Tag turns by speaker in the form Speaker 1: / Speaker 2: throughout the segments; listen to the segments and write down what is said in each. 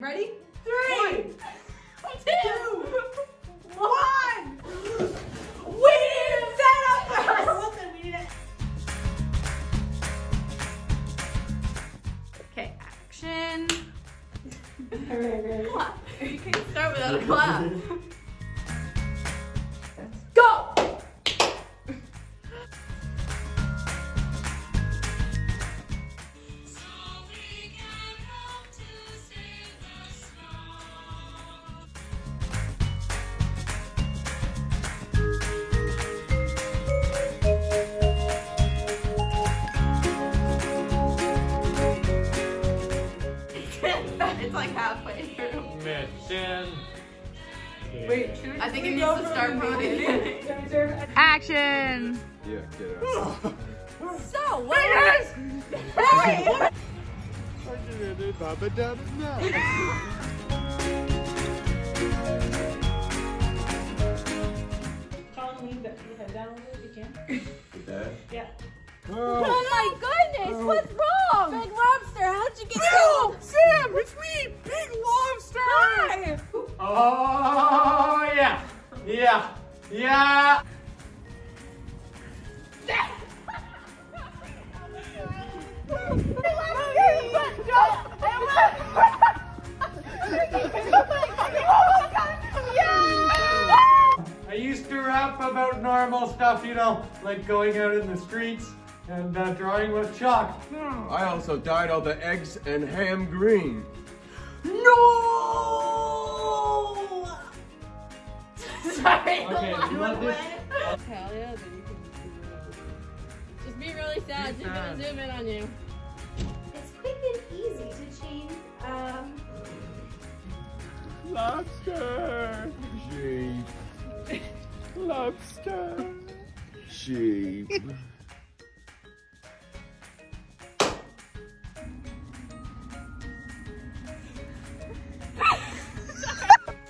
Speaker 1: Ready? Three, two, one. We need to set up first.
Speaker 2: Wilson, we need it.
Speaker 1: Okay, action.
Speaker 2: Alright, ready?
Speaker 1: Clap. You can start without a clap. Like halfway through.
Speaker 3: Mission.
Speaker 1: Wait, I think it needs to start moving.
Speaker 2: Don't
Speaker 1: Action!
Speaker 4: Yeah, get out.
Speaker 1: So, what is? Hey!
Speaker 2: Colin, lean the- your head down a little bit. Yeah.
Speaker 1: Oh my goodness, oh. what's wrong? Big lobster, how'd you get No!
Speaker 3: Sam, it's me, Big Lobster!
Speaker 1: Hi!
Speaker 3: Oh, yeah. Yeah. Yeah. I used to rap about normal stuff, you know, like going out in the streets and uh, drawing with chalk.
Speaker 4: I also dyed all the eggs and ham green.
Speaker 1: No!
Speaker 3: You want this?
Speaker 5: Hell yeah, then you can Just be really sad. She's gonna zoom in on you.
Speaker 2: It's quick and easy to change. Um,
Speaker 4: Lobster. Sheep. Lobster. Sheep.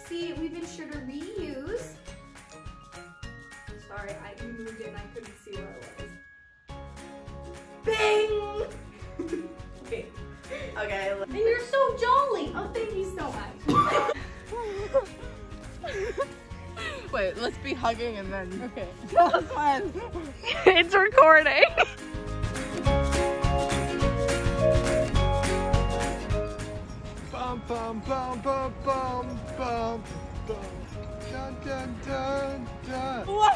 Speaker 2: see, we've been sure Sorry, I moved it and I couldn't see where it was. Bing!
Speaker 1: Okay. Okay.
Speaker 2: And you're so jolly. Oh, thank you so much.
Speaker 5: Wait, let's be hugging and then.
Speaker 1: Okay.
Speaker 5: Tell us when.
Speaker 1: it's recording.
Speaker 4: Bum bum bum bum bum bum bum. Dun dun dun dun.
Speaker 1: What?